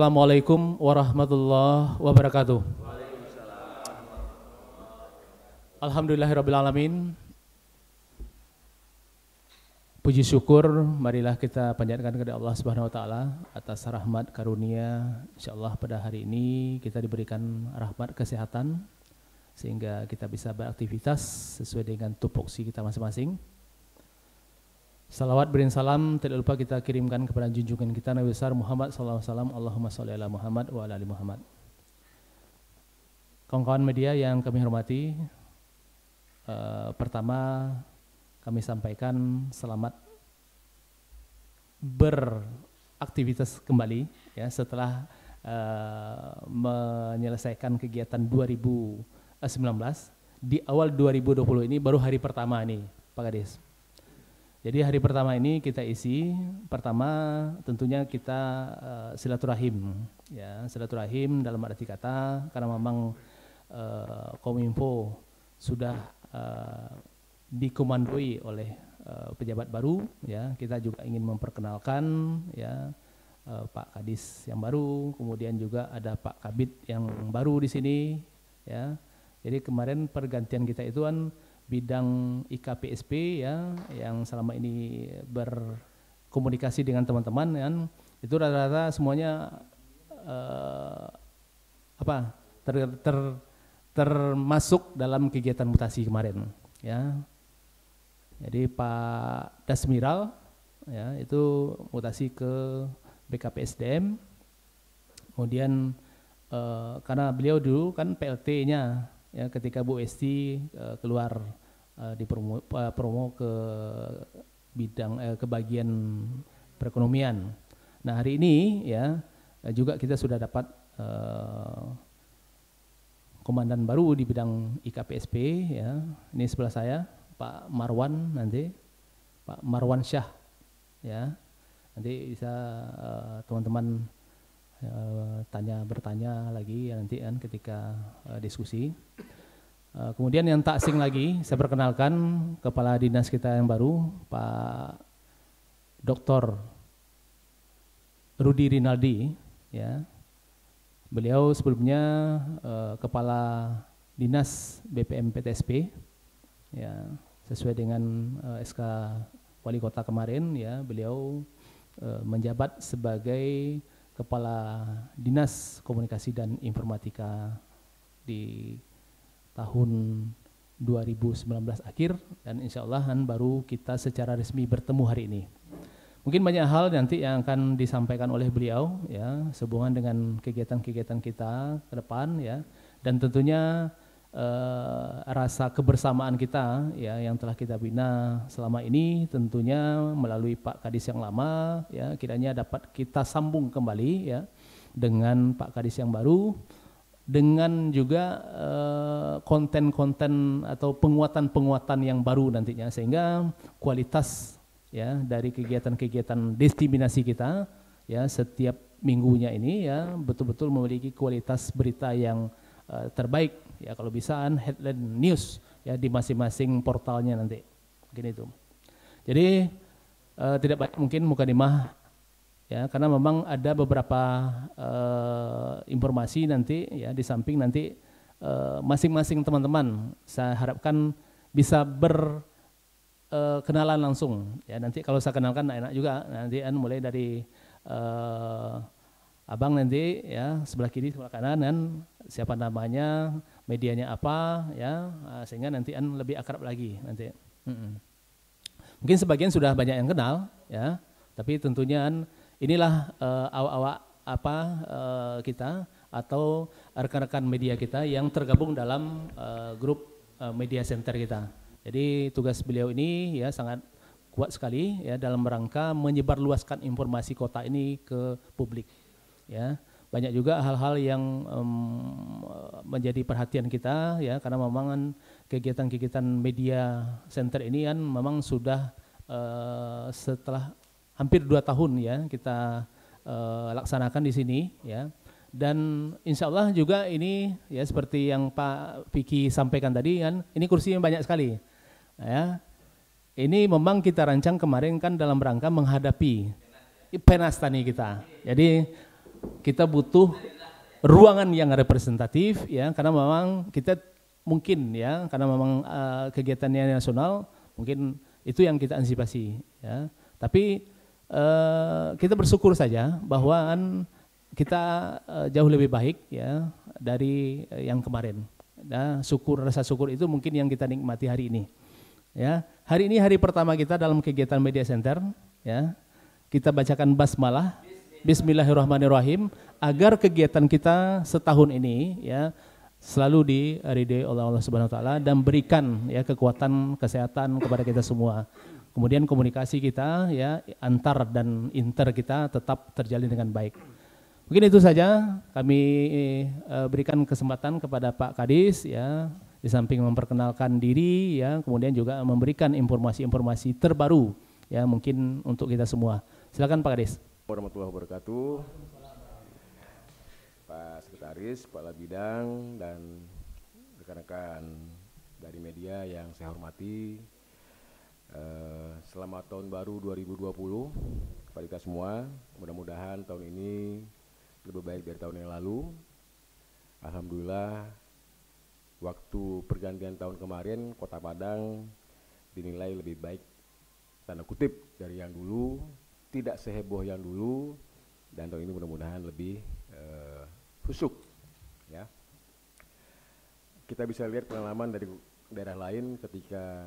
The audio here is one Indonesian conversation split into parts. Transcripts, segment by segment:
Assalamualaikum warahmatullahi wabarakatuh. Alhamdulillahirrabbilalamin. Puji syukur marilah kita panjatkan kepada Allah Subhanahu wa taala atas rahmat karunia insyaallah pada hari ini kita diberikan rahmat kesehatan sehingga kita bisa beraktivitas sesuai dengan tupoksi kita masing-masing. Salawat beri salam tidak lupa kita kirimkan kepada junjungan kita Nabi besar Muhammad wasallam. Allahumma shalli ala Muhammad wa ala ali Muhammad. Kawan-kawan media yang kami hormati, uh, pertama kami sampaikan selamat beraktivitas kembali ya setelah uh, menyelesaikan kegiatan 2019 di awal 2020 ini baru hari pertama nih Pak Gadis. Jadi hari pertama ini kita isi. Pertama tentunya kita uh, silaturahim ya. Silaturahim dalam arti kata karena memang uh, Kominfo sudah uh, dikomandoi oleh uh, pejabat baru ya. Kita juga ingin memperkenalkan ya uh, Pak Kadis yang baru. Kemudian juga ada Pak Kabit yang baru di sini ya. Jadi kemarin pergantian kita itu kan bidang IKPSP ya yang selama ini berkomunikasi dengan teman-teman kan itu rata-rata semuanya uh, apa ter, ter termasuk dalam kegiatan mutasi kemarin ya jadi Pak Dasmiral ya itu mutasi ke BKPSDM. Kemudian eh, karena beliau dulu kan PLT-nya ya ketika Bu Esti eh, keluar eh, di promo, eh, promo ke bidang eh, ke bagian perekonomian. Nah, hari ini ya juga kita sudah dapat eh, komandan baru di bidang IKPSP ya. Ini sebelah saya Pak Marwan nanti, Pak Marwan Syah, ya nanti bisa uh, teman-teman uh, tanya bertanya lagi ya nanti kan ketika uh, diskusi. Uh, kemudian yang tak asing lagi, saya perkenalkan kepala dinas kita yang baru, Pak Dr. Rudi Rinaldi, ya. Beliau sebelumnya uh, kepala dinas BPM PTSP, ya sesuai dengan uh, eh, SK wali kota kemarin ya beliau uh, menjabat sebagai kepala dinas komunikasi dan informatika di tahun 2019 akhir dan insya Allah baru kita secara resmi bertemu hari ini. Mungkin banyak hal nanti yang akan disampaikan oleh beliau ya sehubungan dengan kegiatan-kegiatan kita ke depan ya dan tentunya uh, rasa kebersamaan kita ya yang telah kita bina selama ini tentunya melalui Pak Kadis yang lama ya kiranya dapat kita sambung kembali ya dengan Pak Kadis yang baru dengan juga eh, konten-konten uh, atau penguatan-penguatan yang baru nantinya. Sehingga kualitas ya dari kegiatan-kegiatan destinasi kita ya setiap minggunya ini ya betul-betul memiliki kualitas berita yang uh, terbaik. Ya kalau bisaan headline news ya di masing-masing portalnya nanti. Mungkin itu. Jadi uh, tidak baik mungkin muka dimah ya karena memang ada beberapa uh, informasi nanti ya di samping nanti masing-masing uh, teman-teman saya harapkan bisa berkenalan uh, langsung ya nanti kalau saya kenalkan enak juga nanti kan mulai dari uh, abang nanti ya sebelah kiri sebelah kanan dan siapa namanya medianya apa ya ah, sehingga nanti an lebih akrab lagi nanti. Mm-mm. Mungkin sebagian sudah banyak yang kenal ya, tapi tentunya an, inilah uh, awak-awak apa uh, kita atau rekan-rekan media kita yang tergabung dalam uh, grup uh, media center kita. Jadi tugas beliau ini ya sangat kuat sekali ya dalam rangka menyebarluaskan informasi kota ini ke publik ya banyak juga hal-hal yang um, menjadi perhatian kita ya karena memang kegiatan-kegiatan media center ini kan memang sudah uh, setelah hampir dua tahun ya kita uh, laksanakan di sini ya. Dan insya Allah juga ini ya seperti yang Pak Piki sampaikan tadi kan ini kursinya banyak sekali ya. Ini memang kita rancang kemarin kan dalam rangka menghadapi penastani kita. Jadi kita butuh ruangan yang representatif ya karena memang kita mungkin ya karena memang uh, kegiatannya nasional mungkin itu yang kita antisipasi ya. Tapi uh, kita bersyukur saja bahwa kita uh, jauh lebih baik ya dari uh, yang kemarin. Ya syukur rasa syukur itu mungkin yang kita nikmati hari ini. Ya hari ini hari pertama kita dalam kegiatan media center. Ya kita bacakan basmalah Bismillahirrahmanirrahim agar kegiatan kita setahun ini ya selalu diridai oleh Allah Subhanahu wa taala dan berikan ya kekuatan kesehatan kepada kita semua. Kemudian komunikasi kita ya antar dan inter kita tetap terjalin dengan baik. Mungkin itu saja kami uh, berikan kesempatan kepada Pak Kadis ya di samping memperkenalkan diri ya kemudian juga memberikan informasi-informasi terbaru ya mungkin untuk kita semua. Silakan Pak Kadis warahmatullahi wabarakatuh. Pak Sekretaris, Kepala Bidang, dan rekan-rekan dari media yang saya hormati. Uh, selamat tahun baru 2020 kepada kita semua. Mudah-mudahan tahun ini lebih baik dari tahun yang lalu. Alhamdulillah, waktu pergantian tahun kemarin, Kota Padang dinilai lebih baik tanda kutip dari yang dulu tidak seheboh yang dulu dan tahun ini mudah-mudahan lebih uh, husuk ya kita bisa lihat pengalaman dari daerah lain ketika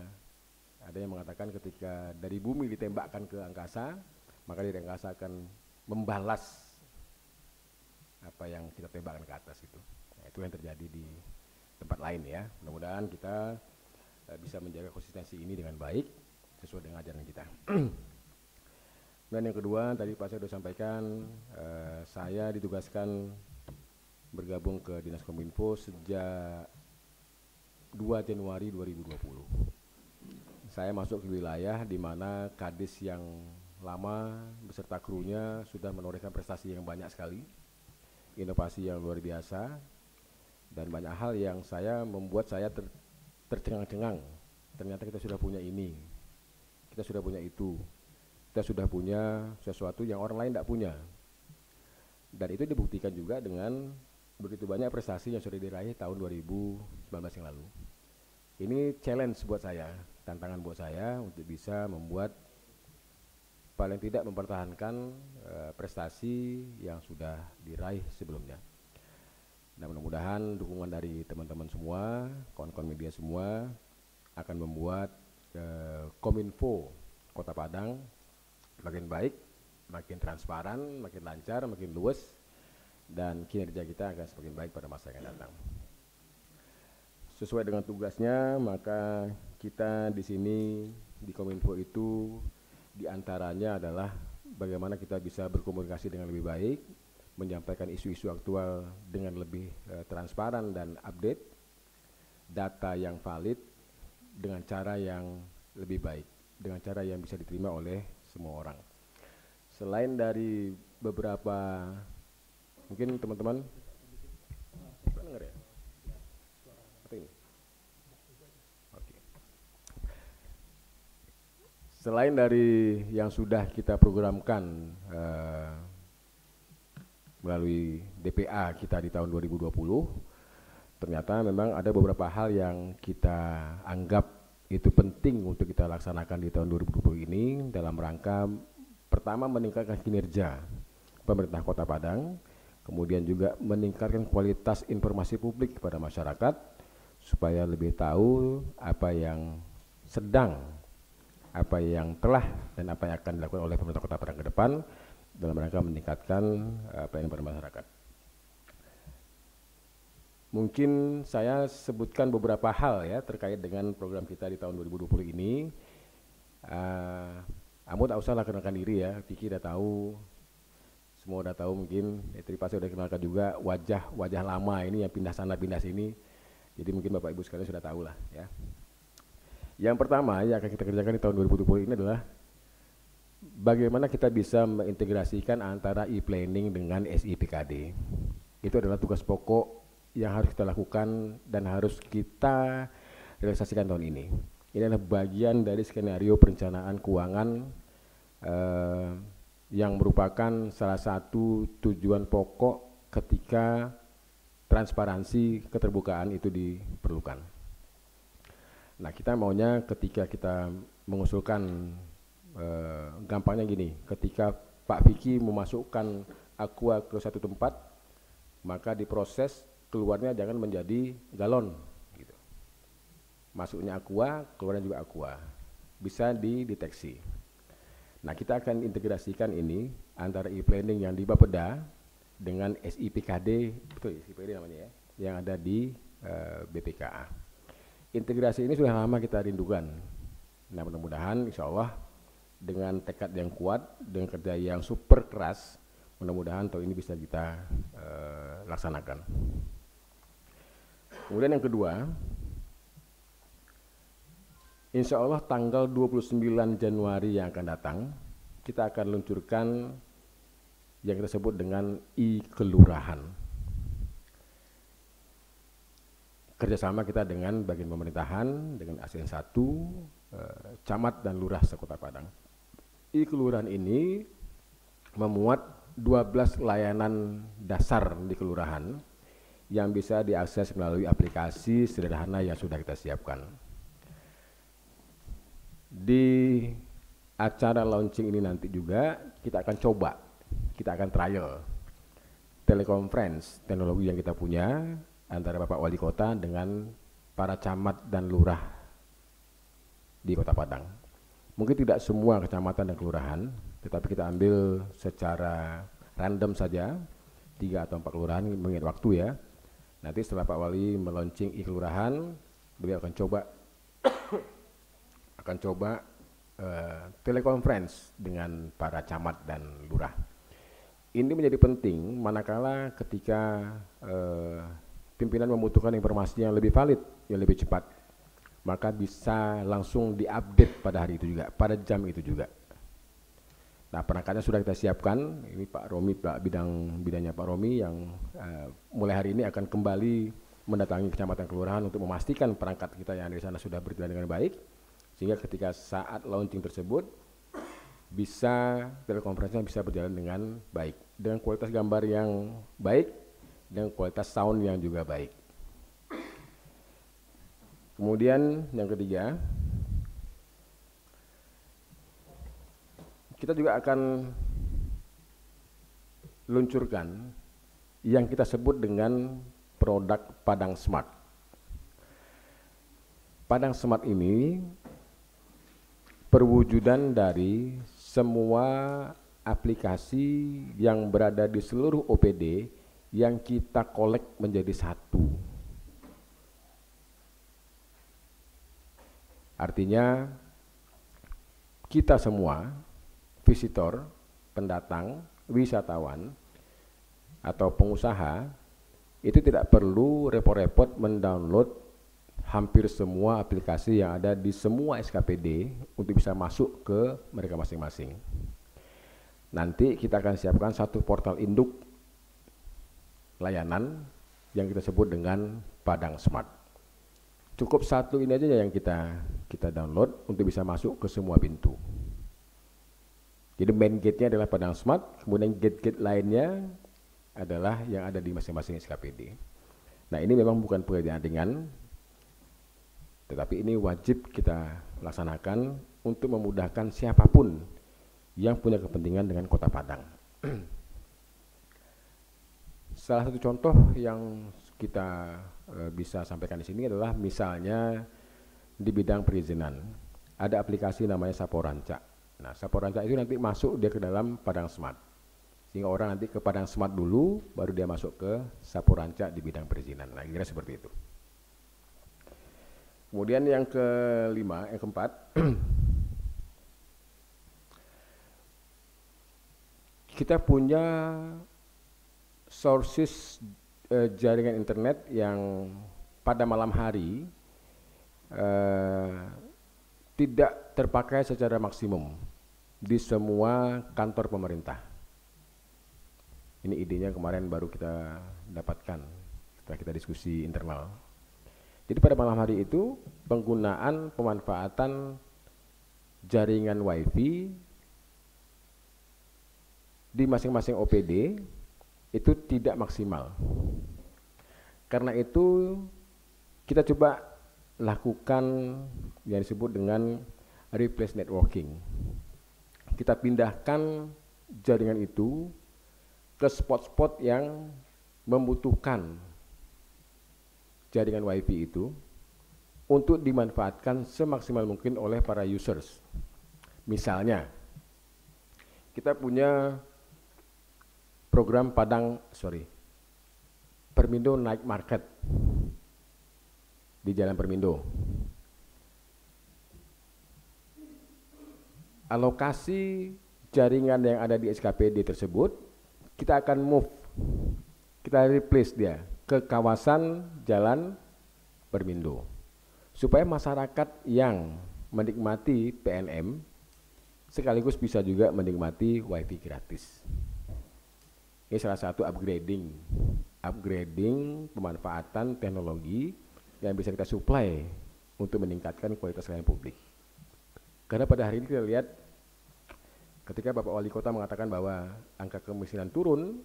ada yang mengatakan ketika dari bumi ditembakkan ke angkasa maka dari angkasa akan membalas apa yang kita tembakkan ke atas itu. Nah, itu yang terjadi di tempat lain ya. Mudah-mudahan kita uh, bisa menjaga konsistensi ini dengan baik sesuai dengan ajaran kita. Dan yang kedua, tadi Pak saya sudah sampaikan, eh, saya ditugaskan bergabung ke Dinas Kominfo sejak 2 Januari 2020. Saya masuk ke wilayah di mana kadis yang lama beserta krunya sudah menorehkan prestasi yang banyak sekali, inovasi yang luar biasa, dan banyak hal yang saya membuat saya ter, tercengang-cengang. Ternyata kita sudah punya ini, kita sudah punya itu, kita sudah punya sesuatu yang orang lain tidak punya. Dan itu dibuktikan juga dengan begitu banyak prestasi yang sudah diraih tahun 2019 yang lalu. Ini challenge buat saya, tantangan buat saya untuk bisa membuat paling tidak mempertahankan uh, prestasi yang sudah diraih sebelumnya. Dan mudah-mudahan dukungan dari teman-teman semua, kawan-kawan media semua akan membuat uh, Kominfo Kota Padang makin baik, makin transparan, makin lancar, makin luas, dan kinerja kita akan semakin baik pada masa yang datang. Sesuai dengan tugasnya, maka kita di sini di Kominfo itu di antaranya adalah bagaimana kita bisa berkomunikasi dengan lebih baik, menyampaikan isu-isu aktual dengan lebih uh, transparan dan update, data yang valid dengan cara yang lebih baik, dengan cara yang bisa diterima oleh semua orang. Selain dari beberapa mungkin teman-teman dengar ya? Oke. Selain dari yang sudah kita programkan uh, melalui DPA kita di tahun 2020, ternyata memang ada beberapa hal yang kita anggap itu penting untuk kita laksanakan di tahun 2020 ini dalam rangka pertama meningkatkan kinerja pemerintah Kota Padang, kemudian juga meningkatkan kualitas informasi publik kepada masyarakat supaya lebih tahu apa yang sedang, apa yang telah dan apa yang akan dilakukan oleh pemerintah Kota Padang ke depan dalam rangka meningkatkan apa yang pada masyarakat. Mungkin saya sebutkan beberapa hal ya terkait dengan program kita di tahun 2020 ini. Uh, Amu tak usah lah kenalkan diri ya, Kiki udah tahu, semua udah tahu mungkin, ya, pasti udah kenalkan juga wajah-wajah lama ini yang pindah sana pindah sini. Jadi mungkin Bapak Ibu sekalian sudah tahu lah ya. Yang pertama yang akan kita kerjakan di tahun 2020 ini adalah bagaimana kita bisa mengintegrasikan antara e-planning dengan SIPKD. Itu adalah tugas pokok yang harus kita lakukan dan harus kita realisasikan tahun ini. Ini adalah bagian dari skenario perencanaan keuangan uh, yang merupakan salah satu tujuan pokok ketika transparansi keterbukaan itu diperlukan. Nah, kita maunya ketika kita mengusulkan eh, gampangnya gini, ketika Pak Vicky memasukkan aqua ke satu tempat, maka diproses keluarnya jangan menjadi galon gitu. Masuknya aqua, keluarnya juga aqua. Bisa dideteksi. Nah, kita akan integrasikan ini antara e-planning yang di Bapeda dengan SIPKD, betul SIPKD namanya ya, yang ada di eh, BPKA. Integrasi ini sudah lama kita rindukan. Nah, mudah-mudahan insya Allah dengan tekad yang kuat, dengan kerja yang super keras, mudah-mudahan tahun ini bisa kita uh, laksanakan. Kemudian yang kedua, Insya Allah tanggal 29 Januari yang akan datang, kita akan luncurkan yang kita sebut dengan i-kelurahan. Kerjasama kita dengan bagian pemerintahan, dengan ASN 1, eh, camat dan lurah sekota Padang. I-kelurahan ini memuat 12 layanan dasar di kelurahan yang bisa diakses melalui aplikasi sederhana yang sudah kita siapkan di acara launching ini nanti juga kita akan coba, kita akan trial teleconference teknologi yang kita punya antara Bapak Wali Kota dengan para camat dan lurah di Kota Padang. Mungkin tidak semua kecamatan dan kelurahan, tetapi kita ambil secara random saja, tiga atau empat kelurahan mengingat waktu ya. Nanti setelah Pak Wali meluncing i-kelurahan, beliau akan coba akan coba uh, telekonferensi dengan para camat dan lurah. Ini menjadi penting manakala ketika uh, pimpinan membutuhkan informasi yang lebih valid, yang lebih cepat, maka bisa langsung diupdate pada hari itu juga, pada jam itu juga. Nah perangkatnya sudah kita siapkan. Ini Pak Romi, Pak bidang bidangnya Pak Romi yang uh, mulai hari ini akan kembali mendatangi kecamatan kelurahan untuk memastikan perangkat kita yang ada di sana sudah berjalan dengan baik sehingga ketika saat launching tersebut bisa telekonferensinya bisa berjalan dengan baik dengan kualitas gambar yang baik dan kualitas sound yang juga baik. Kemudian yang ketiga, kita juga akan luncurkan yang kita sebut dengan produk Padang Smart. Padang Smart ini perwujudan dari semua aplikasi yang berada di seluruh OPD yang kita kolek menjadi satu. Artinya kita semua visitor, pendatang, wisatawan atau pengusaha itu tidak perlu repot-repot mendownload hampir semua aplikasi yang ada di semua SKPD untuk bisa masuk ke mereka masing-masing. Nanti kita akan siapkan satu portal induk layanan yang kita sebut dengan Padang Smart. Cukup satu ini aja yang kita kita download untuk bisa masuk ke semua pintu. Jadi main gate-nya adalah Padang Smart, kemudian gate-gate lainnya adalah yang ada di masing-masing SKPD. Nah ini memang bukan pekerjaan ringan, tetapi ini wajib kita laksanakan untuk memudahkan siapa pun yang punya kepentingan dengan kota Padang. Salah satu contoh yang kita e, bisa sampaikan di sini adalah misalnya di bidang perizinan ada aplikasi namanya Saporanca. Nah, Saporanca itu nanti masuk dia ke dalam Padang Smart. Sehingga orang nanti ke Padang Smart dulu baru dia masuk ke Saporanca di bidang perizinan. Nah, kira seperti itu. Kemudian yang kelima, yang keempat, kita punya sources uh, jaringan internet yang pada malam hari uh, tidak terpakai secara maksimum di semua kantor pemerintah. Ini idenya kemarin baru kita dapatkan setelah kita diskusi internal. Jadi pada malam hari itu penggunaan pemanfaatan jaringan wifi di masing-masing OPD itu tidak maksimal. Karena itu kita coba lakukan yang disebut dengan replace networking. Kita pindahkan jaringan itu ke spot-spot yang membutuhkan jaringan WiFi itu untuk dimanfaatkan semaksimal mungkin oleh para users. Misalnya, kita punya program Padang, sorry, Permindo Night Market di Jalan Permindo. Alokasi jaringan yang ada di SKPD tersebut, kita akan move, kita replace dia ke kawasan Jalan Permindo. Supaya masyarakat yang menikmati PNM sekaligus bisa juga menikmati WiFi gratis. Ini salah satu upgrading, upgrading pemanfaatan teknologi yang bisa kita supply untuk meningkatkan kualitas layanan publik. Karena pada hari ini kita lihat ketika Bapak Wali Kota mengatakan bahwa angka kemiskinan turun,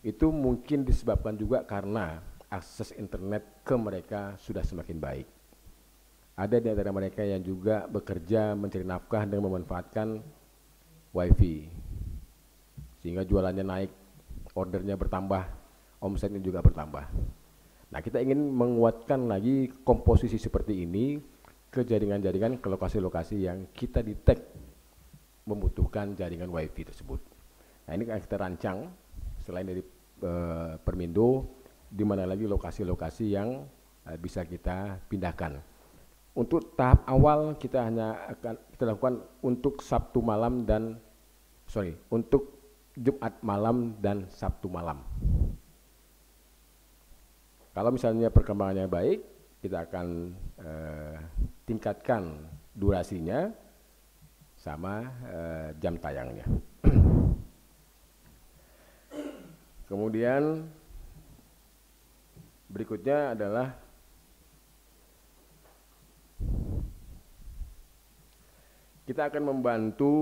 itu mungkin disebabkan juga karena akses internet ke mereka sudah semakin baik. Ada di antara mereka yang juga bekerja mencari nafkah dengan memanfaatkan wifi sehingga jualannya naik, ordernya bertambah, omsetnya juga bertambah. Nah, kita ingin menguatkan lagi komposisi seperti ini ke jaringan-jaringan ke lokasi-lokasi yang kita detect membutuhkan jaringan wifi tersebut. Nah, ini akan kita rancang selain dari e, Permindo, di mana lagi lokasi-lokasi yang e, bisa kita pindahkan. Untuk tahap awal kita hanya akan kita lakukan untuk Sabtu malam dan sorry untuk Jumat malam dan Sabtu malam. Kalau misalnya perkembangannya baik, kita akan eh, tingkatkan durasinya sama eh, jam tayangnya. Kemudian berikutnya adalah kita akan membantu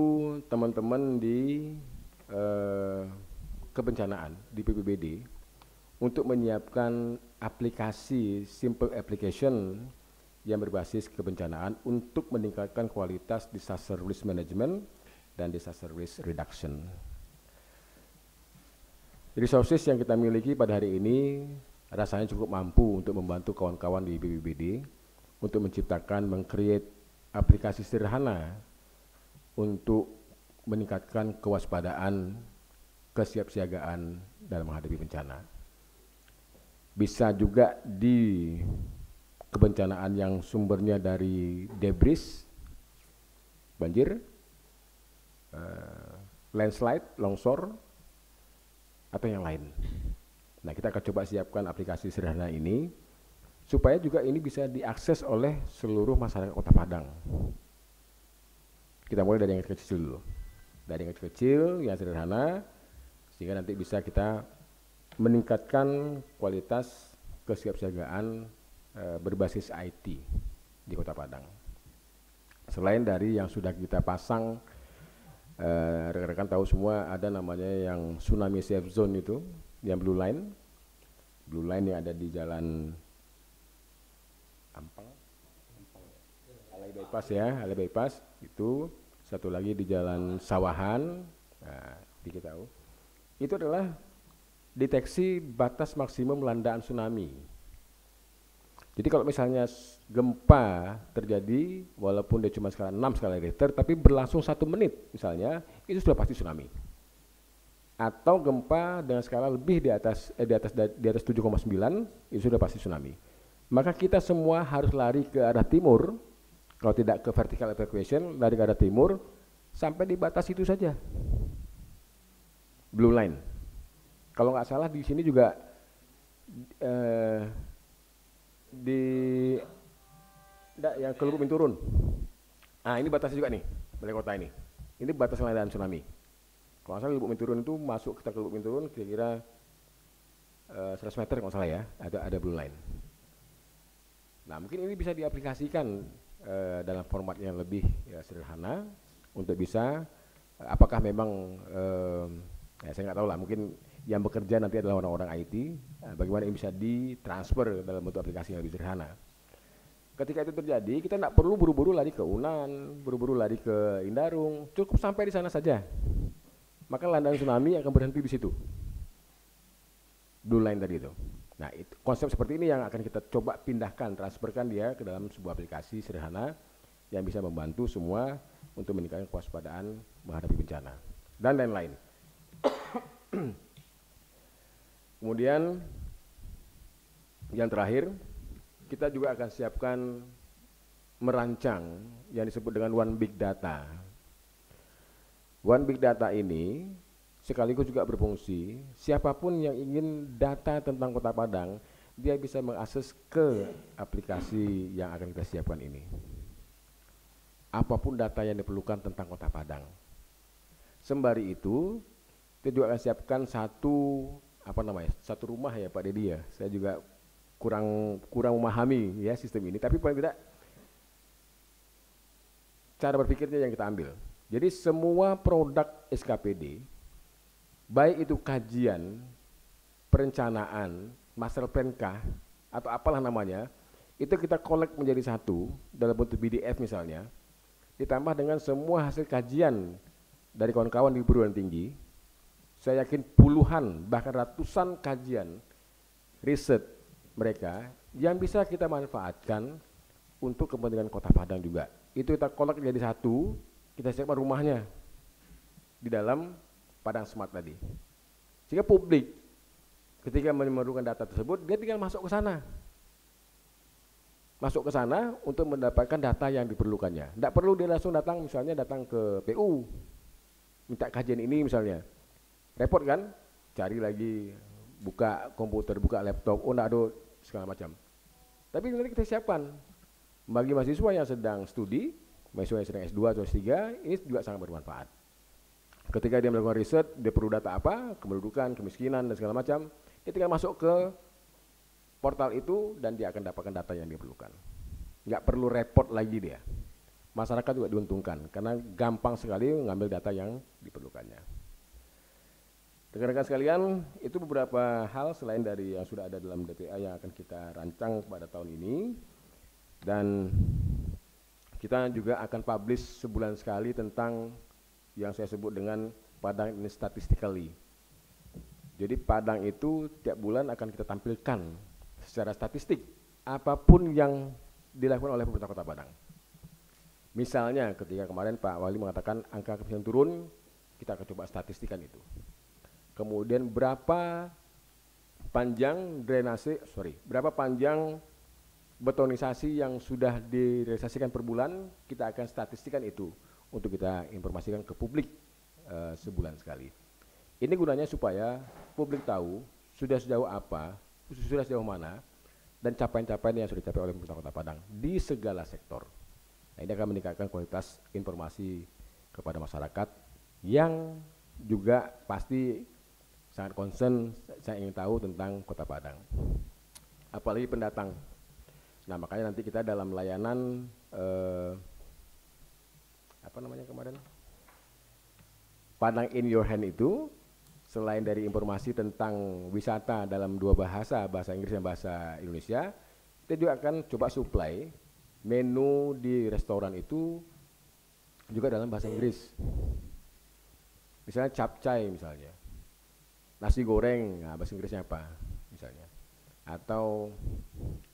teman-teman di eh, kebencanaan di PBBD untuk menyiapkan aplikasi simple application yang berbasis kebencanaan untuk meningkatkan kualitas disaster risk management dan disaster risk reduction. Resources yang kita miliki pada hari ini rasanya cukup mampu untuk membantu kawan-kawan di BBBD untuk menciptakan, mengcreate aplikasi sederhana untuk meningkatkan kewaspadaan, kesiapsiagaan dalam menghadapi bencana. Bisa juga di kebencanaan yang sumbernya dari debris, banjir, uh, landslide, longsor, atau yang lain. Nah, kita akan coba siapkan aplikasi sederhana ini supaya juga ini bisa diakses oleh seluruh masyarakat Kota Padang. Kita mulai dari yang kecil dulu dari yang kecil-kecil yang sederhana sehingga nanti bisa kita meningkatkan kualitas kesiapsiagaan e, berbasis IT di Kota Padang. Selain dari yang sudah kita pasang eh, rekan-rekan tahu semua ada namanya yang tsunami safe zone itu yang blue line. Blue line yang ada di jalan Ampang. Alai Bypass ya Alai Bypass. Itu satu lagi di Jalan Sawahan, nah, dikit tahu. Itu adalah deteksi batas maksimum landaan tsunami. Jadi kalau misalnya gempa terjadi, walaupun dia cuma skala 6 skala Richter, tapi berlangsung satu menit misalnya, itu sudah pasti tsunami. Atau gempa dengan skala lebih di atas eh, di atas di atas 7,9 itu sudah pasti tsunami. Maka kita semua harus lari ke arah timur kalau tidak ke vertical evacuation dari arah timur sampai di batas itu saja. Blue line. Kalau nggak salah di sini juga eh, di enggak, yang ke Lubuk turun. Nah ini batasnya juga nih, balai kota ini. Ini batas landaan tsunami. Kalau nggak salah Lubuk turun itu masuk kita ke Lubuk turun kira-kira uh, 100 meter kalau salah ya, ada ada blue line. Nah mungkin ini bisa diaplikasikan uh, dalam format yang lebih ya, sederhana untuk bisa apakah memang eh, ya saya nggak tahu lah mungkin yang bekerja nanti adalah orang-orang IT eh, bagaimana ini bisa ditransfer dalam bentuk aplikasi yang lebih sederhana. Ketika itu terjadi kita tidak perlu buru-buru lari ke Unan buru-buru lari ke Indarung cukup sampai di sana saja. Maka landasan tsunami akan berhenti di situ. Blue line tadi itu nah itu, konsep seperti ini yang akan kita coba pindahkan transferkan dia ke dalam sebuah aplikasi sederhana yang bisa membantu semua untuk meningkatkan kewaspadaan menghadapi bencana dan lain-lain. Kemudian yang terakhir kita juga akan siapkan merancang yang disebut dengan one big data. One big data ini sekaligus juga berfungsi siapa pun yang ingin data tentang Kota Padang dia bisa mengakses ke aplikasi yang akan kita siapkan ini. Apa pun data yang diperlukan tentang Kota Padang. Sembari itu, kita juga akan siapkan satu apa namanya satu rumah ya Pak Dedi ya. Saya juga kurang kurang memahami ya sistem ini, tapi paling tidak cara berpikirnya yang kita ambil. Jadi semua produk SKPD baik itu kajian, perencanaan, master plan kah, atau apalah namanya, itu kita kolek menjadi satu dalam bentuk BDF misalnya, ditambah dengan semua hasil kajian dari kawan-kawan di perguruan tinggi, saya yakin puluhan bahkan ratusan kajian riset mereka yang bisa kita manfaatkan untuk kepentingan kota Padang juga. Itu kita kolek jadi satu, kita siapkan rumahnya di dalam Padang Smart tadi. Sehingga publik ketika memerlukan data tersebut, dia tinggal masuk ke sana. Masuk ke sana untuk mendapatkan data yang diperlukannya. Tidak perlu dia langsung datang misalnya datang ke PU, minta kajian ini misalnya. Repot kan? Cari lagi, buka komputer, buka laptop, oh ada segala macam. Tapi nanti kita siapkan. Bagi mahasiswa yang sedang studi, mahasiswa yang sedang S2 atau S3, ini juga sangat bermanfaat. Ketika dia melakukan riset, dia perlu data apa, kependudukan, kemiskinan, dan segala macam, dia tinggal masuk ke portal itu dan dia akan dapatkan data yang dia perlukan. Nggak perlu repot lagi dia. Masyarakat juga diuntungkan karena gampang sekali mengambil data yang diperlukannya. Rekan-rekan sekalian, itu beberapa hal selain dari yang sudah ada dalam DPA yang akan kita rancang pada tahun ini. Dan kita juga akan publish sebulan sekali tentang yang saya sebut dengan Padang ini statistically. Jadi Padang itu tiap bulan akan kita tampilkan secara statistik apa pun yang dilakukan oleh pemerintah Kota Padang. Misalnya ketika kemarin Pak Wali mengatakan angka kemiskinan turun, kita akan coba statistikan itu. Kemudian berapa panjang drainase, sorry, berapa panjang betonisasi yang sudah direalisasikan per bulan, kita akan statistikan itu untuk kita informasikan ke publik uh, sebulan sekali. Ini gunanya supaya publik tahu sudah sejauh apa, sudah sejauh mana, dan capaian-capaian yang sudah dicapai oleh pemerintah Kota Padang di segala sektor. Nah, ini akan meningkatkan kualitas informasi kepada masyarakat yang juga pasti sangat concern saya ingin tahu tentang Kota Padang. Apalagi pendatang. Nah, makanya nanti kita dalam layanan eh, apa namanya kemarin Padang in your hand itu selain dari informasi tentang wisata dalam dua bahasa, bahasa Inggris dan bahasa Indonesia, kita juga akan coba supply menu di restoran itu juga dalam bahasa Inggris. Misalnya capcay misalnya. Nasi goreng, nah bahasa Inggrisnya apa misalnya. Atau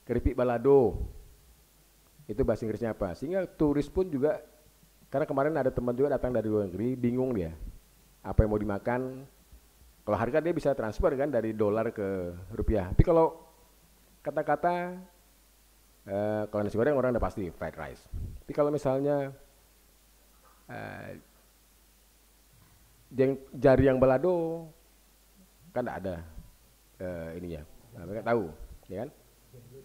keripik balado. Itu bahasa Inggrisnya apa? Sehingga turis pun juga karena kemarin ada teman juga datang dari luar negeri, bingung dia. Apa yang mau dimakan? Kalau harga dia bisa transfer kan dari dolar ke rupiah. Tapi kalau kata-kata, eh, kalau nasi goreng orang udah pasti fried rice. Tapi kalau misalnya eh, jeng, jari yang balado, kan ada eh, ininya. Nah, mereka tahu, ya kan?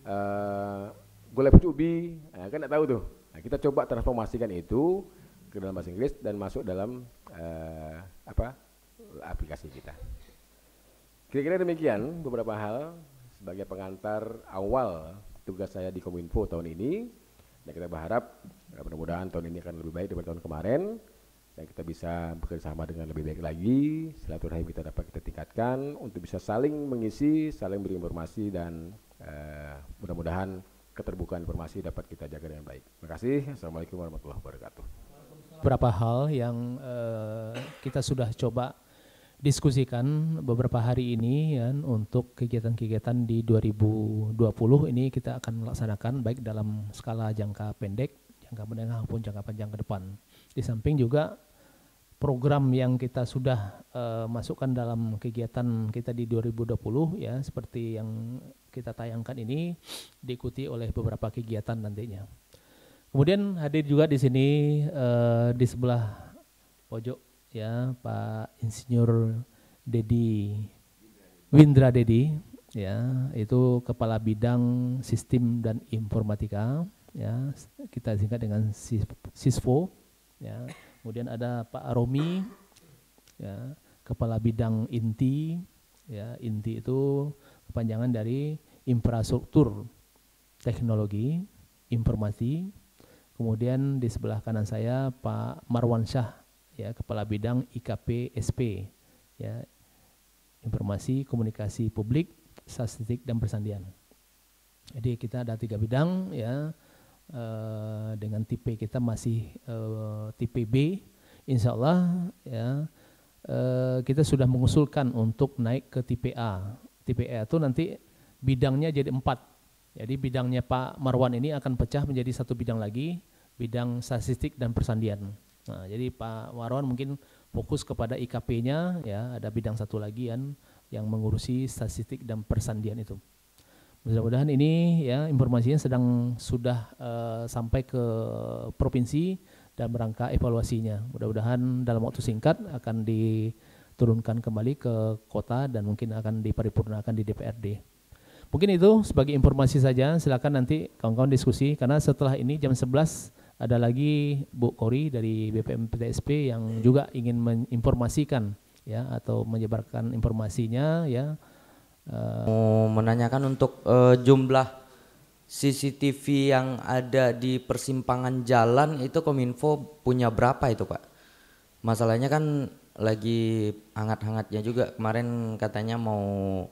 Eh, gulai pucuk ubi, nah, kan tidak tahu tuh. Nah, kita coba transformasikan itu ke dalam bahasa Inggris dan masuk dalam uh, apa aplikasi kita. Kira-kira demikian beberapa hal sebagai pengantar awal tugas saya di Kominfo tahun ini. Dan kita berharap mudah-mudahan tahun ini akan lebih baik daripada tahun kemarin. dan kita bisa bekerjasama dengan lebih baik lagi silaturahim kita dapat kita tingkatkan untuk bisa saling mengisi saling berinformasi dan uh, mudah-mudahan keterbukaan informasi dapat kita jaga dengan baik. Terima kasih. Assalamualaikum warahmatullahi wabarakatuh. Beberapa hal yang uh, kita sudah coba diskusikan beberapa hari ini ya untuk kegiatan-kegiatan di 2020 ini kita akan melaksanakan baik dalam skala jangka pendek, jangka menengah maupun jangka panjang ke depan. Di samping juga program yang kita sudah uh, masukkan dalam kegiatan kita di 2020 ya seperti yang kita tayangkan ini diikuti oleh beberapa kegiatan nantinya. Kemudian hadir juga di sini uh, di sebelah pojok ya Pak Insinyur Dedi Windra Dedi ya itu kepala bidang sistem dan informatika ya kita singkat dengan Sisfo ya Kemudian ada Pak Romi, ya, kepala bidang inti, ya, inti itu kepanjangan dari infrastruktur teknologi informasi. Kemudian di sebelah kanan saya Pak Marwan Syah, ya, kepala bidang IKP SP, ya, informasi komunikasi publik, statistik dan persandian. Jadi kita ada tiga bidang, ya uh, dengan tipe kita masih uh, tipe B, insya Allah ya uh, kita sudah mengusulkan untuk naik ke tipe A. A itu nanti bidangnya jadi empat. Jadi bidangnya Pak Marwan ini akan pecah menjadi satu bidang lagi, bidang statistik dan persandian. Nah, jadi Pak Marwan mungkin fokus kepada IKP-nya, ya ada bidang satu lagi yang yang mengurusi statistik dan persandian itu. Mudah-mudahan ini ya informasinya sedang sudah uh, sampai ke provinsi dan merangka evaluasinya. Mudah-mudahan dalam waktu singkat akan diturunkan kembali ke kota dan mungkin akan diparipurnakan di DPRD. Mungkin itu sebagai informasi saja. Silakan nanti kawan-kawan diskusi karena setelah ini jam 11 ada lagi Bu Kori dari BPM PTSP yang juga ingin menginformasikan ya atau menyebarkan informasinya ya mau menanyakan untuk uh, jumlah CCTV yang ada di persimpangan jalan itu Kominfo punya berapa itu Pak? Masalahnya kan lagi hangat-hangatnya juga kemarin katanya mau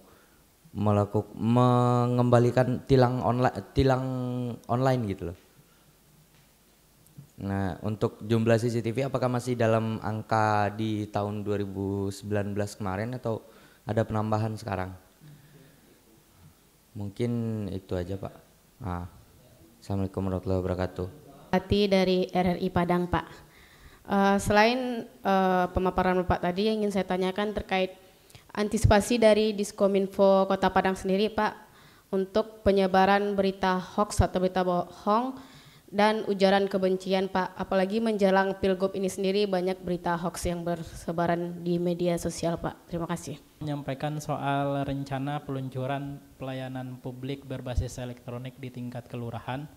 melakukan mengembalikan tilang online tilang online gitu loh. Nah, untuk jumlah CCTV apakah masih dalam angka di tahun 2019 kemarin atau ada penambahan sekarang? Mungkin itu aja Pak. Nah, Assalamualaikum warahmatullahi wabarakatuh. Hati dari RRI Padang Pak. Uh, selain uh, pemaparan Bapak tadi yang ingin saya tanyakan terkait antisipasi dari Diskominfo Kota Padang sendiri Pak untuk penyebaran berita hoax atau berita bohong dan ujaran kebencian Pak. Apalagi menjelang Pilgub ini sendiri banyak berita hoax yang bersebaran di media sosial Pak. Terima kasih. Menyampaikan soal rencana peluncuran pelayanan publik berbasis elektronik di tingkat kelurahan.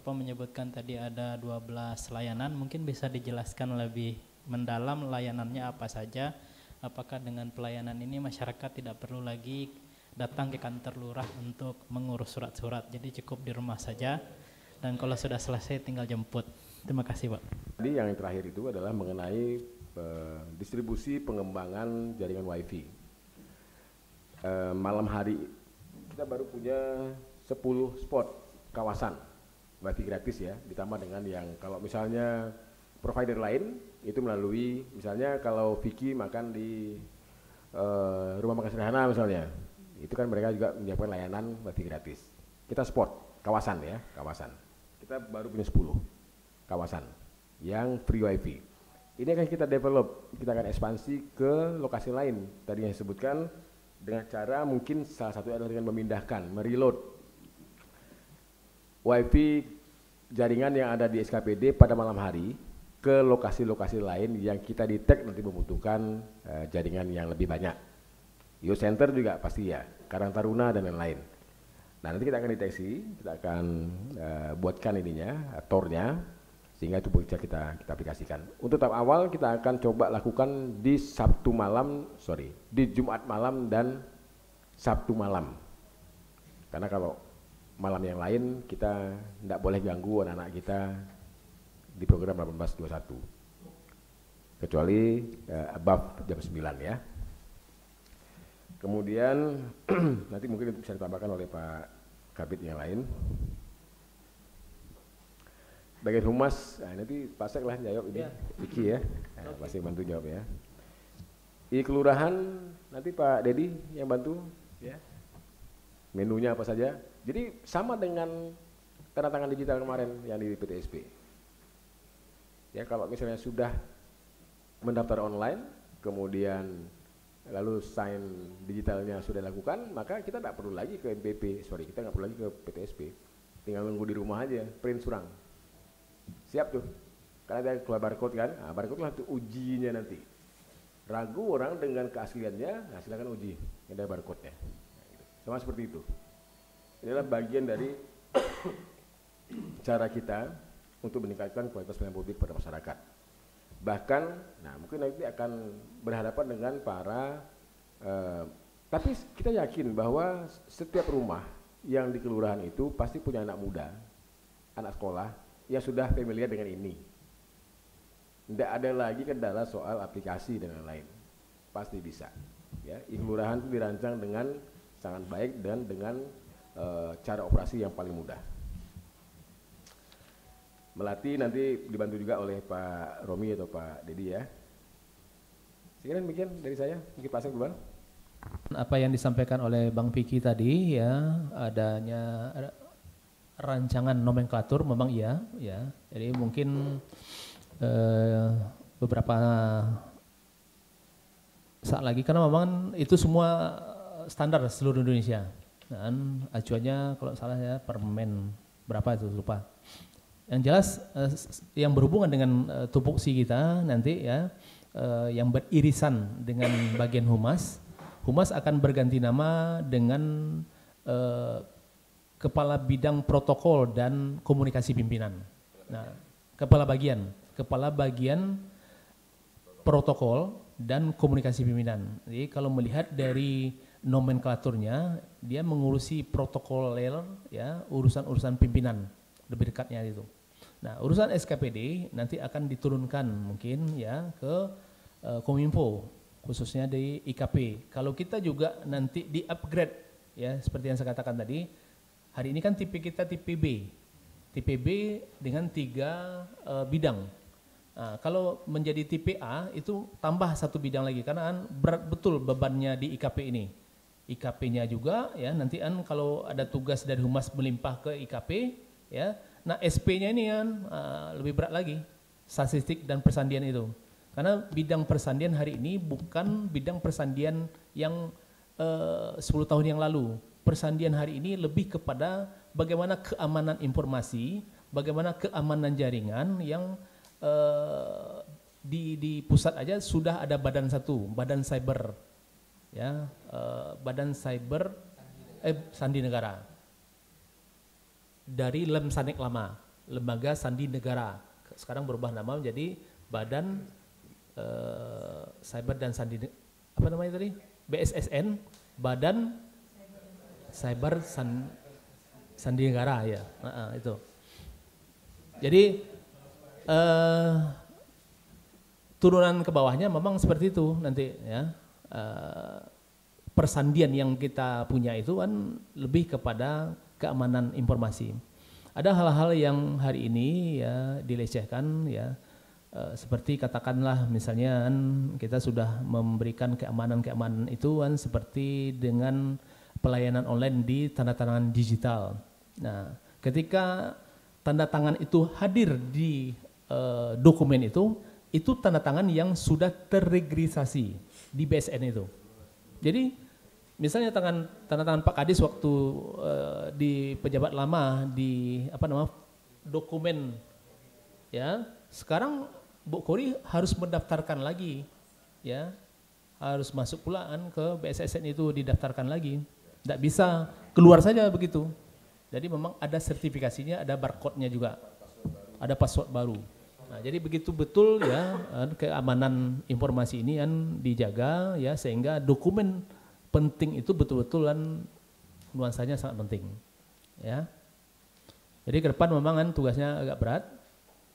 Bapak menyebutkan tadi ada 12 layanan, mungkin bisa dijelaskan lebih mendalam layanannya apa saja. Apakah dengan pelayanan ini masyarakat tidak perlu lagi datang ke kantor lurah untuk mengurus surat-surat, jadi cukup di rumah saja dan kalau sudah selesai tinggal jemput. Terima kasih Pak. Jadi yang terakhir itu adalah mengenai uh, distribusi pengembangan jaringan WiFi. Uh, malam hari kita baru punya 10 spot kawasan WiFi gratis ya, ditambah dengan yang kalau misalnya provider lain itu melalui misalnya kalau Vicky makan di uh, rumah makan sederhana misalnya, itu kan mereka juga menyiapkan layanan WiFi gratis. Kita spot kawasan ya, kawasan kita baru punya 10 kawasan yang free wifi. Ini akan kita develop, kita akan ekspansi ke lokasi lain. Tadi yang disebutkan dengan cara mungkin salah satu adalah dengan memindahkan, mereload wifi jaringan yang ada di SKPD pada malam hari ke lokasi-lokasi lain yang kita detect nanti membutuhkan uh, jaringan yang lebih banyak. Youth Center juga pasti ya, Karang Taruna dan lain-lain. Nah nanti kita akan deteksi, kita akan uh, buatkan ininya, uh, tornya, sehingga itu bisa kita kita aplikasikan. Untuk tahap awal kita akan coba lakukan di Sabtu malam, sorry, di Jumat malam dan Sabtu malam. Karena kalau malam yang lain kita tidak boleh ganggu anak-anak kita di program 1821. kecuali uh, above jam 9 ya. Kemudian nanti mungkin bisa ditambahkan oleh Pak Kabit yang lain. Bagian humas, nah nanti Pak Sek lah jawab ini, ya. Iki ya, nah, okay. pasti bantu jawab ya. Di kelurahan nanti Pak Dedi yang bantu ya. Menunya apa saja. Jadi sama dengan tanda tangan digital kemarin yang di PTSP. Ya kalau misalnya sudah mendaftar online, kemudian lalu sign digitalnya sudah dilakukan, maka kita tidak perlu lagi ke NPP, sorry kita nggak perlu lagi ke PTSP, tinggal nunggu di rumah aja, print surang, siap tuh, karena ada keluar barcode kan, nah, barcode lah tuh ujinya nanti, ragu orang dengan keasliannya, nah silakan uji, ada barcode-nya, sama seperti itu, inilah bagian dari cara kita untuk meningkatkan kualitas pelayanan publik pada masyarakat. Bahkan nah mungkin nanti akan berhadapan dengan para uh, tapi kita yakin bahwa setiap rumah yang di kelurahan itu pasti punya anak muda anak sekolah yang sudah familiar dengan ini. Tidak ada lagi kendala soal aplikasi dan lain-lain. Pasti bisa ya. Kelurahan itu dirancang dengan sangat baik dan dengan uh, cara operasi yang paling mudah Melati nanti dibantu juga oleh Pak Romi atau Pak Dedi ya. Sekian demikian dari saya, mungkin pasang duluan. Apa yang disampaikan oleh Bang Piki tadi ya, adanya rancangan nomenklatur memang iya ya. Jadi mungkin eh, beberapa saat lagi karena memang itu semua standar seluruh Indonesia dan acuannya kalau salah ya permen berapa itu lupa yang jelas uh, yang berhubungan dengan uh, tupoksi kita nanti ya uh, yang beririsan dengan bagian humas, humas akan berganti nama dengan uh, kepala bidang protokol dan komunikasi pimpinan. Nah, kepala bagian, kepala bagian protokol dan komunikasi pimpinan. Jadi kalau melihat dari nomenklaturnya, dia mengurusi protokoler ya urusan-urusan pimpinan lebih dekatnya itu. Nah, urusan SKPD nanti akan diturunkan mungkin ya ke uh, Kominfo khususnya di IKP. Kalau kita juga nanti di upgrade ya seperti yang saya katakan tadi, hari ini kan tipe kita tipe B. Tipe B dengan tiga uh, bidang. Nah, kalau menjadi tipe A itu tambah satu bidang lagi karena kan berat betul bebannya di IKP ini. IKP-nya juga ya nanti kan kalau ada tugas dari humas melimpah ke IKP ya Nah SP-nya ini kan uh, lebih berat lagi, statistik dan persandian itu. Karena bidang persandian hari ini bukan bidang persandian yang uh, 10 tahun yang lalu. Persandian hari ini lebih kepada bagaimana keamanan informasi, bagaimana keamanan jaringan yang uh, di, di pusat aja sudah ada badan satu, badan cyber, ya, uh, badan cyber, eh, sandi negara dari Lem Sanik lama, Lembaga Sandi Negara. Sekarang berubah nama menjadi Badan uh, Cyber dan Sandi apa namanya tadi? BSSN, Badan Cyber San, Sandi Negara ya. Uh, itu. Jadi uh, turunan ke bawahnya memang seperti itu nanti ya. Uh, persandian yang kita punya itu kan lebih kepada keamanan informasi. Ada hal-hal yang hari ini ya dilecehkan ya e, seperti katakanlah misalnya kan kita sudah memberikan keamanan-keamanan itu kan seperti dengan pelayanan online di tanda tangan digital. Nah, ketika tanda tangan itu hadir di e, dokumen itu, itu tanda tangan yang sudah terregistrasi di BSN itu. Jadi misalnya tangan tanda tangan Pak Kadis waktu uh, di pejabat lama di apa nama dokumen ya sekarang Bu Kori harus mendaftarkan lagi ya. Harus masuk pulaan ke BSSN itu didaftarkan lagi. Tidak bisa keluar saja begitu. Jadi memang ada sertifikasinya ada barcode-nya juga. Ada password baru nah jadi begitu betul ya keamanan informasi ini kan dijaga ya sehingga dokumen penting itu betul-betul kan nuansanya sangat penting. Ya. Jadi ke depan memang kan tugasnya agak berat.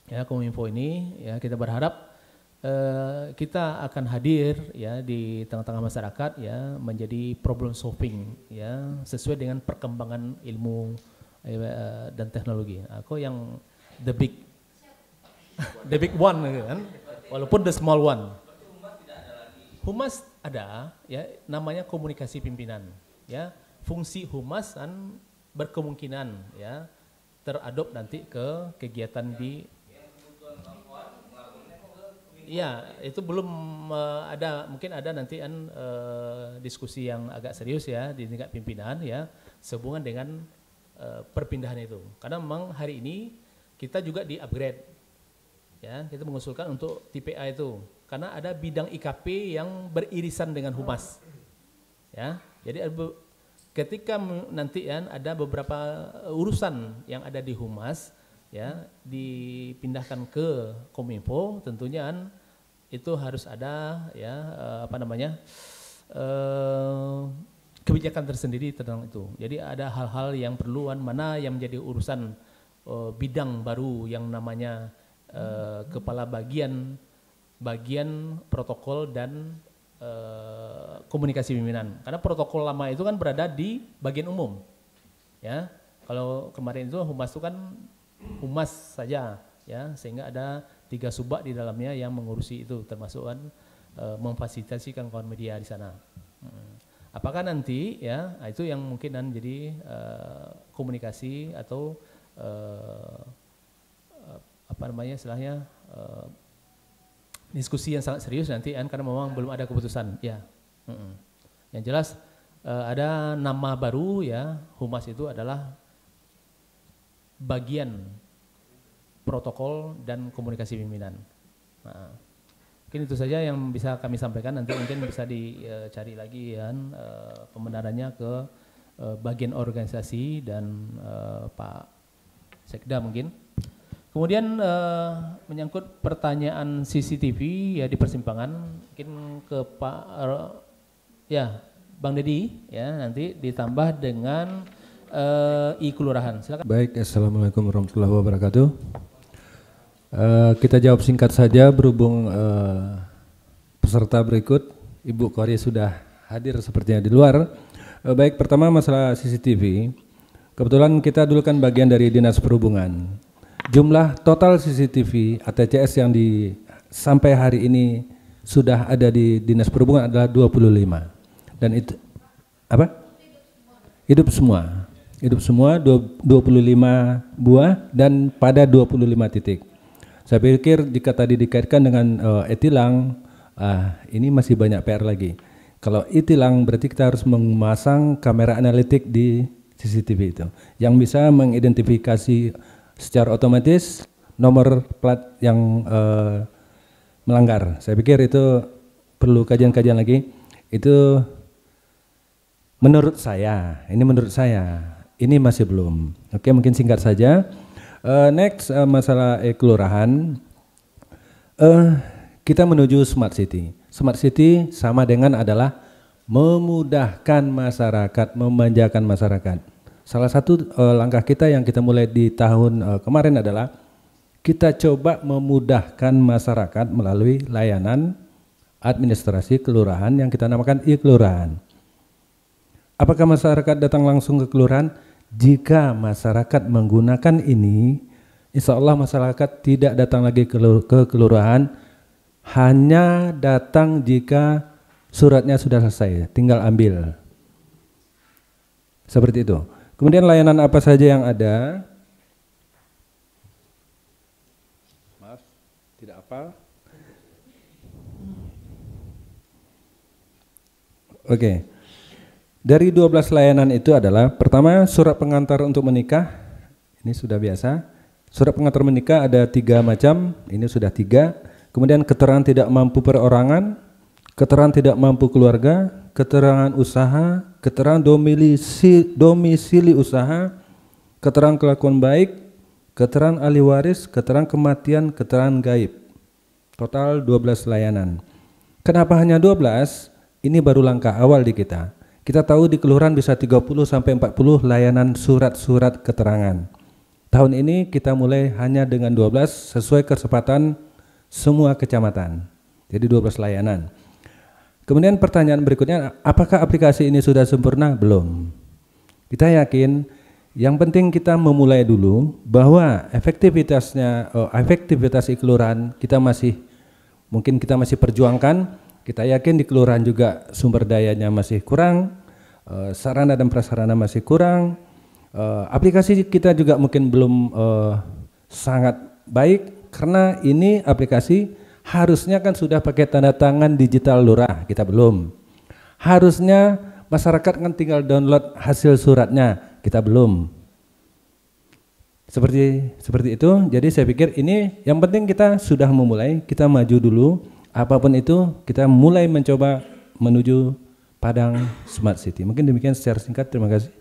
Ya, Kominfo ini ya kita berharap eh, kita akan hadir ya di tengah-tengah masyarakat ya menjadi problem solving ya sesuai dengan perkembangan ilmu eh, dan teknologi. Aku yang the big the big one gitu kan, walaupun the small one. Humas ada ya namanya komunikasi pimpinan ya fungsi humas kan berkemungkinan ya teradop nanti ke kegiatan di Iya, itu belum uh, ada mungkin ada nanti uh, diskusi yang agak serius ya di tingkat pimpinan ya sehubungan dengan uh, perpindahan itu. Karena memang hari ini kita juga di upgrade ya, kita mengusulkan untuk TPA itu karena ada bidang IKP yang beririsan dengan humas. Ya. Jadi ketika nanti ya ada beberapa urusan yang ada di humas ya dipindahkan ke Kominfo tentunya kan itu harus ada ya uh, apa namanya uh, kebijakan tersendiri tentang itu. Jadi ada hal-hal yang perluan mana yang menjadi urusan uh, bidang baru yang namanya uh, kepala bagian bagian protokol dan uh, komunikasi pimpinan. Karena protokol lama itu kan berada di bagian umum. Ya. Kalau kemarin itu humas itu kan humas saja ya sehingga ada tiga subak di dalamnya yang mengurusi itu termasuk kan e, memfasilitasikan kawan media di sana. Hmm. Apakah nanti ya itu yang mungkin dan jadi e, komunikasi atau e, apa namanya istilahnya e, diskusi yang sangat serius nanti kan karena memang belum ada keputusan ya. Hmm. Yang jelas e, ada nama baru ya humas itu adalah bagian protokol dan komunikasi pimpinan. Nah, mungkin itu saja yang bisa kami sampaikan. Nanti mungkin bisa dicari lagi ya uh, pembenarannya ke uh, bagian organisasi dan uh, Pak Sekda mungkin. Kemudian uh, menyangkut pertanyaan CCTV ya di persimpangan, mungkin ke Pak uh, ya Bang Dedi ya nanti ditambah dengan uh, i kelurahan. Silakan. Baik, assalamualaikum warahmatullahi wabarakatuh. Uh, kita jawab singkat saja berhubung uh, peserta berikut Ibu Korea sudah hadir sepertinya di luar. Uh, baik, pertama masalah CCTV. Kebetulan kita dulu kan bagian dari Dinas Perhubungan. Jumlah total CCTV ATCS yang di sampai hari ini sudah ada di Dinas Perhubungan adalah 25. Dan itu apa? Hidup semua. Hidup semua 25 buah dan pada 25 titik. Saya pikir jika tadi dikaitkan dengan uh, etilang, uh, ini masih banyak PR lagi. Kalau etilang berarti kita harus memasang kamera analitik di CCTV itu yang bisa mengidentifikasi secara otomatis nomor plat yang uh, melanggar. Saya pikir itu perlu kajian-kajian lagi. Itu menurut saya, ini menurut saya, ini masih belum. Oke, mungkin singkat saja. Uh, next uh, masalah kelurahan, uh, kita menuju smart city. Smart city sama dengan adalah memudahkan masyarakat, memanjakan masyarakat. Salah satu uh, langkah kita yang kita mulai di tahun uh, kemarin adalah kita coba memudahkan masyarakat melalui layanan administrasi kelurahan yang kita namakan e-kelurahan. Apakah masyarakat datang langsung ke kelurahan? Jika masyarakat menggunakan ini, insya Allah masyarakat tidak datang lagi ke, kelurahan, hanya datang jika suratnya sudah selesai, tinggal ambil. Seperti itu. Kemudian layanan apa saja yang ada? Maaf, tidak apa. Oke. Okay. Dari 12 layanan itu adalah pertama surat pengantar untuk menikah, ini sudah biasa. Surat pengantar menikah ada tiga macam, ini sudah tiga. Kemudian keterangan tidak mampu perorangan, keterangan tidak mampu keluarga, keterangan usaha, keterangan domisili, domisili usaha, keterangan kelakuan baik, keterangan ahli waris, keterangan kematian, keterangan gaib. Total 12 layanan. Kenapa hanya 12? Ini baru langkah awal di kita. Kita tahu di kelurahan bisa 30 sampai 40 layanan surat-surat keterangan. Tahun ini kita mulai hanya dengan 12 sesuai kesempatan semua kecamatan. Jadi 12 layanan. Kemudian pertanyaan berikutnya, apakah aplikasi ini sudah sempurna? Belum. Kita yakin yang penting kita memulai dulu bahwa efektivitasnya, oh, efektivitas kelurahan kita masih mungkin kita masih perjuangkan. Kita yakin di kelurahan juga sumber dayanya masih kurang, uh, sarana dan prasarana masih kurang. Uh, aplikasi kita juga mungkin belum sangat baik karena ini aplikasi harusnya kan sudah pakai tanda tangan digital lurah, kita belum. Harusnya masyarakat kan tinggal download hasil suratnya kita belum. Seperti seperti itu. Jadi saya pikir ini yang penting kita sudah memulai, kita maju dulu. Apa pun itu kita mulai mencoba menuju Padang Smart City. Mungkin demikian secara singkat. Terima kasih.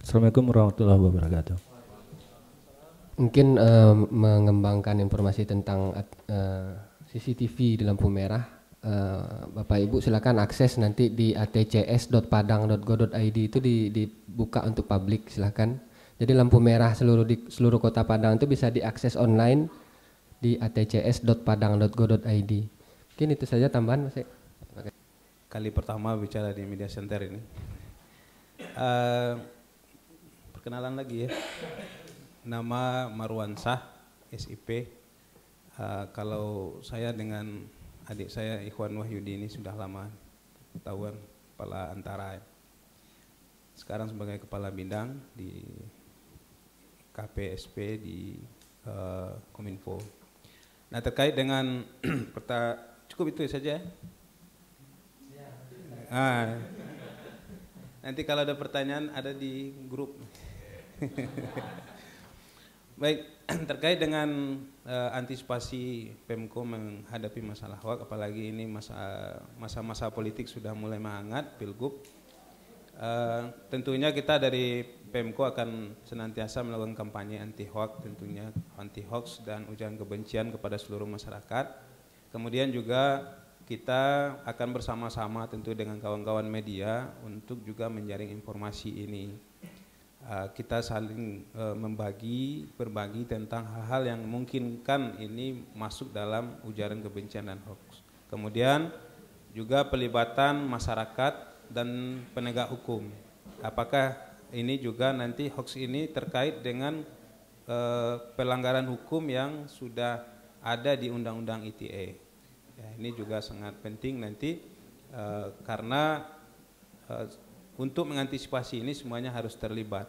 Assalamualaikum warahmatullahi wabarakatuh. Mungkin uh, mengembangkan informasi tentang uh, CCTV di lampu merah uh, Bapak Ibu silakan akses nanti di atcs.padang.go.id itu di, dibuka untuk publik silakan. Jadi lampu merah seluruh di seluruh kota Padang itu bisa diakses online di atcs.padang.go.id. Mungkin itu saja tambahan Mas. Kali pertama bicara di media center ini. Uh, perkenalan lagi ya. Nama Marwan Sah, SIP. Uh, kalau saya dengan adik saya Ikhwan Wahyudi ini sudah lama ketahuan kepala antara sekarang sebagai kepala bidang di KPSP di uh, Kominfo. Nah terkait dengan peta cukup itu saja. Ah, nanti kalau ada pertanyaan ada di grup. Baik, terkait dengan uh, antisipasi Pemko menghadapi masalah hoax, apalagi ini masa-masa politik sudah mulai menghangat, pilgub. Uh, tentunya kita dari Pemko akan senantiasa melakukan kampanye anti hoax, tentunya anti hoax dan ujaran kebencian kepada seluruh masyarakat. Kemudian juga kita akan bersama-sama tentu dengan kawan-kawan media untuk juga menjaring informasi ini Eh, kita saling uh, membagi, berbagi tentang hal-hal yang memungkinkan ini masuk dalam ujaran kebencian dan hoax. Kemudian juga pelibatan masyarakat dan penegak hukum. Apakah ini juga nanti hoax ini terkait dengan uh, pelanggaran hukum yang sudah ada di Undang-Undang ITE. Ya, ini juga sangat penting nanti uh, karena uh, untuk mengantisipasi ini semuanya harus terlibat.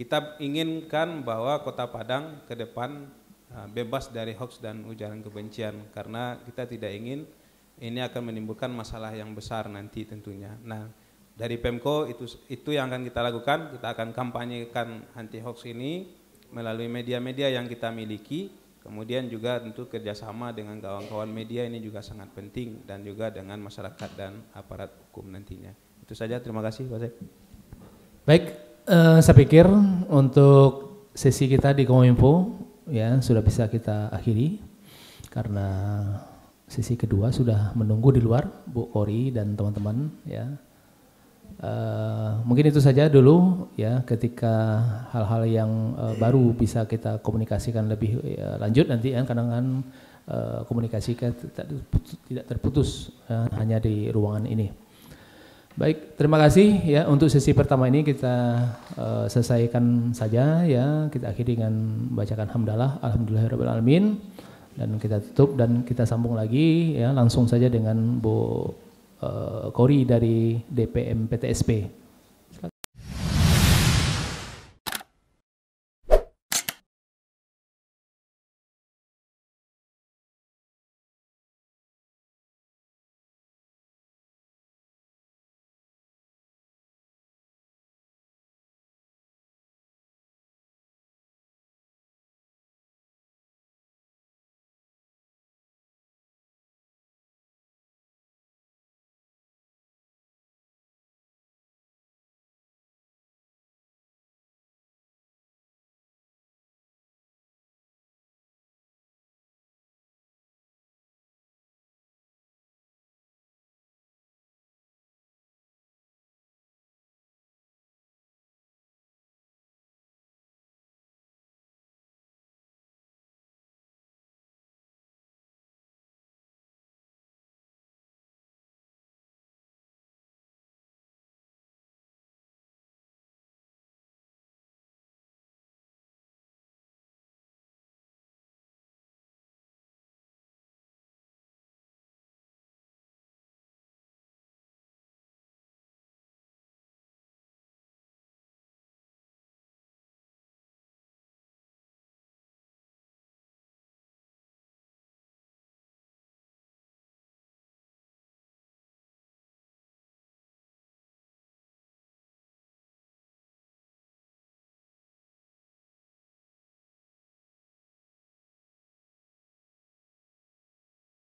Kita inginkan bahwa Kota Padang ke depan uh, bebas dari hoax dan ujaran kebencian karena kita tidak ingin ini akan menimbulkan masalah yang besar nanti tentunya. Nah, dari Pemko itu itu yang akan kita lakukan, kita akan kampanyekan anti hoax ini melalui media-media yang kita miliki, kemudian juga tentu kerjasama dengan kawan-kawan media ini juga sangat penting dan juga dengan masyarakat dan aparat hukum nantinya. Itu saja, terima kasih Pak. Baik, uh, saya pikir untuk sesi kita di Kominfo ya sudah bisa kita akhiri karena sesi kedua sudah menunggu di luar Bu Kori dan teman-teman ya. Uh, mungkin itu saja dulu ya ketika hal-hal yang uh, baru bisa kita komunikasikan lebih uh, lanjut nanti ya kadang kan uh, komunikasi tidak terputus hanya di ruangan ini. Baik, terima kasih ya untuk sesi pertama ini kita uh, selesaikan saja ya. Kita akhiri dengan bacakan hamdalah alhamdulillahirabbil dan kita tutup dan kita sambung lagi ya langsung saja dengan Bu uh, Kori dari DPM PTSP.